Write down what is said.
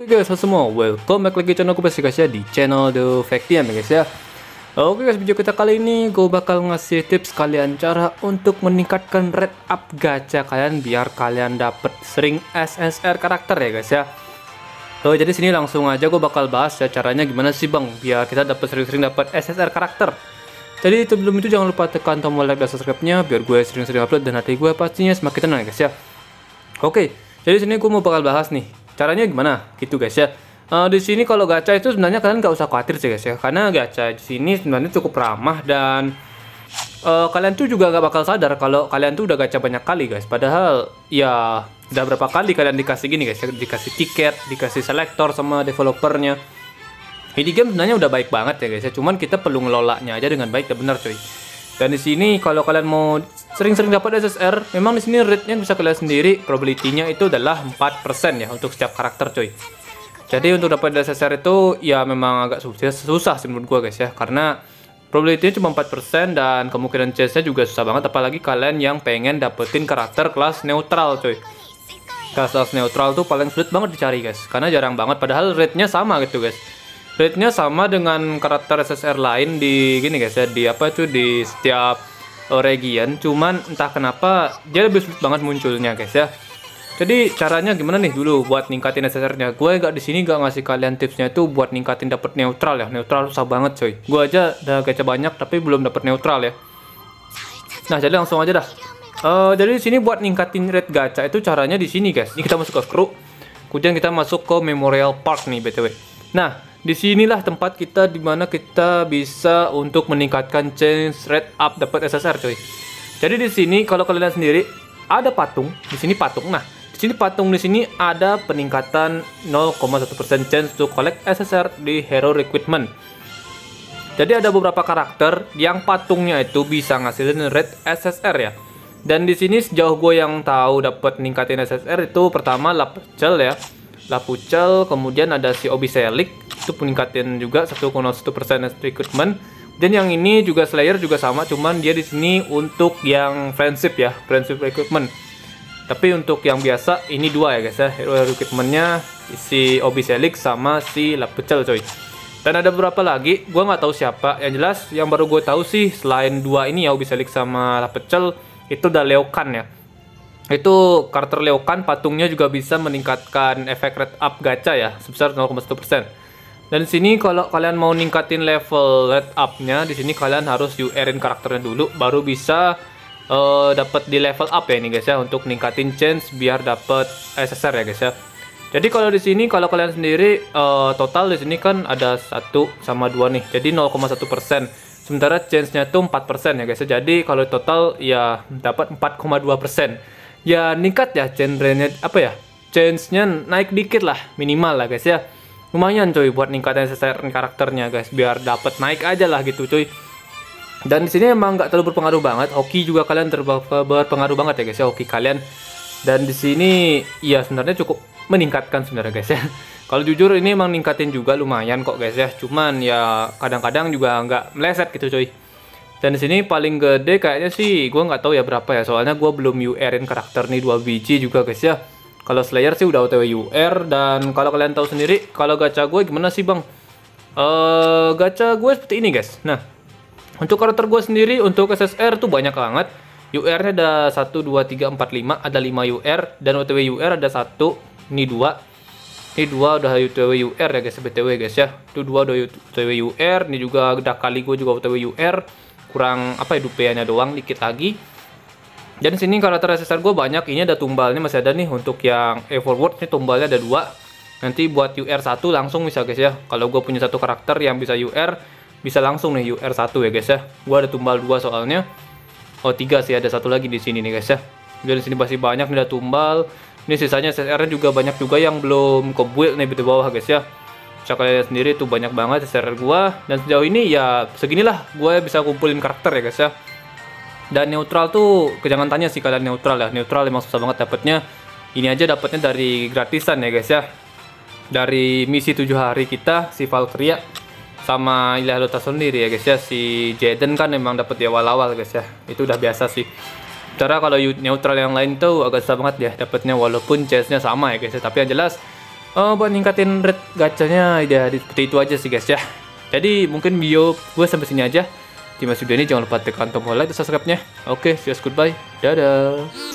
Oke guys, halo semua, welcome back lagi channel gue guys ya di channel The Factian ya guys ya. Oke guys, video kita kali ini gue bakal ngasih tips kalian cara untuk meningkatkan red up gacha kalian biar kalian dapet sering SSR karakter ya guys ya. Oh, jadi sini langsung aja gue bakal bahas ya caranya gimana sih bang biar kita dapat sering-sering dapat SSR karakter. Jadi sebelum itu jangan lupa tekan tombol like dan subscribe-nya biar gue sering-sering upload dan hati gue pastinya semakin tenang ya guys ya. Oke, jadi sini gue mau bakal bahas nih caranya gimana? Gitu guys ya. Uh, di sini kalau gacha itu sebenarnya kalian nggak usah khawatir sih guys ya. Karena gacha di sini sebenarnya cukup ramah dan uh, kalian tuh juga nggak bakal sadar kalau kalian tuh udah gacha banyak kali guys. Padahal ya udah berapa kali kalian dikasih gini guys ya. Dikasih tiket dikasih selektor sama developernya. Ini game sebenarnya udah baik banget ya guys ya. Cuman kita perlu ngelolanya aja dengan baik dan benar coy dan di sini kalau kalian mau sering-sering dapat SSR, memang di sini rate-nya bisa kalian sendiri, probability-nya itu adalah 4% ya untuk setiap karakter coy. Jadi untuk dapat SSR itu ya memang agak susah, susah sih menurut gua guys ya, karena probability-nya cuma 4% dan kemungkinan chance-nya juga susah banget. Apalagi kalian yang pengen dapetin karakter kelas neutral coy. Kelas neutral tuh paling sulit banget dicari guys, karena jarang banget. Padahal rate-nya sama gitu guys. Rate-nya sama dengan karakter SSR lain di gini guys ya. Di apa itu? Di setiap region cuman entah kenapa dia lebih sulit banget munculnya guys ya. Jadi caranya gimana nih dulu buat ningkatin SSR-nya? Gue gak di sini gak ngasih kalian tipsnya itu buat ningkatin dapet neutral ya. Neutral susah banget coy. Gue aja udah gacha banyak tapi belum dapet neutral ya. Nah jadi langsung aja dah. Uh, jadi di sini buat ningkatin rate gacha itu caranya di sini guys. Ini kita masuk ke kru kemudian kita masuk ke memorial park nih btw nah Di sinilah tempat kita di mana kita bisa untuk meningkatkan chance rate up dapat SSR coy. Jadi di sini kalau kalian lihat sendiri ada patung, di sini patung. Nah, di sini patung di sini ada peningkatan 0,1% chance to collect SSR di hero recruitment. Jadi ada beberapa karakter yang patungnya itu bisa ngasilin rate SSR ya. Dan di sini sejauh gue yang tahu dapat ningkatin SSR itu pertama Lapcel ya. Lapucel, kemudian ada si Obiselik, itu peningkatan juga 1,1% recruitment. Dan yang ini juga Slayer juga sama cuman dia di sini untuk yang friendship ya friendship recruitment. Tapi untuk yang biasa ini dua ya guys ya hero recruitmentnya si Obiselix sama si Lapecel coy. Dan ada beberapa lagi gue nggak tahu siapa. Yang jelas yang baru gue tahu sih selain dua ini ya Obiselix sama Lapecel itu udah Leokan ya itu karakter Leokan patungnya juga bisa meningkatkan efek red up gacha ya sebesar 0,1% dan sini kalau kalian mau ningkatin level red up-nya, di sini kalian harus UR-in karakternya dulu baru bisa uh, dapat di level up ya ini guys ya untuk ningkatin chance biar dapat SSR ya guys ya. Jadi kalau di sini kalau kalian sendiri uh, total di sini kan ada satu sama dua nih. Jadi 0,1%. Sementara chance-nya tuh 4% ya guys ya. Jadi kalau total ya dapat 4,2%. Ya meningkat ya chance-nya apa ya? Chance-nya naik dikit lah minimal lah guys ya. Lumayan coy buat ningkatin SSR karakternya guys biar dapat naik aja lah gitu cuy dan di sini emang nggak terlalu berpengaruh banget. Hoki juga kalian berpengaruh banget ya guys ya hoki kalian. Dan di sini ya sebenarnya cukup meningkatkan sebenarnya guys ya. Kalau jujur ini emang ningkatin juga lumayan kok guys ya. Cuman ya kadang-kadang juga nggak meleset gitu cuy dan di sini paling gede kayaknya sih gue nggak tahu ya berapa ya soalnya gue belum UR-in karakter nih dua biji juga guys ya kalau Slayer sih udah OTW UR dan kalau kalian tahu sendiri kalau gacha gue gimana sih bang? Uh, gacha gue seperti ini guys. Nah untuk karakter gue sendiri untuk SSR tuh banyak banget. UR-nya ada 1, 2, 3, 4, 5 Ada 5 UR Dan OTW UR ada 1 Ini 2 Ini 2 udah OTW UR ya guys BTW guys ya Itu 2 udah OTW UR Ini juga udah kali gue juga OTW UR Kurang apa ya dupeanya doang dikit lagi dan sini karakter SSR gue banyak, ini ada tumbalnya masih ada nih untuk yang e forward ini tumbalnya ada dua. Nanti buat UR 1 langsung bisa guys ya. Kalau gue punya satu karakter yang bisa UR, bisa langsung nih UR 1 ya guys ya. Gue ada tumbal dua soalnya. Oh tiga sih ada satu lagi di sini nih guys ya. Jadi sini masih banyak nih ada tumbal. Ini sisanya SSR juga banyak juga yang belum ke build nih di bawah guys ya. Lihat sendiri tuh banyak banget SSR gue. Dan sejauh ini ya seginilah gue bisa kumpulin karakter ya guys ya. Dan neutral tuh jangan tanya sih kalian neutral ya. Neutral emang susah banget dapetnya. Ini aja dapetnya dari gratisan ya guys ya. Dari misi tujuh hari kita si Valkyria sama Ilah Lota sendiri ya guys ya. Si Jaden kan emang dapet di awal-awal guys ya. Itu udah biasa sih. Cara kalau neutral yang lain tuh agak susah banget ya dapetnya walaupun chance-nya sama ya guys ya. Tapi yang jelas Oh, buat ningkatin rate gacanya ya seperti itu aja sih guys ya. Jadi mungkin video gue sampai sini aja. Di video ini jangan lupa tekan tombol like dan subscribe-nya. Oke, see you goodbye. Dadah.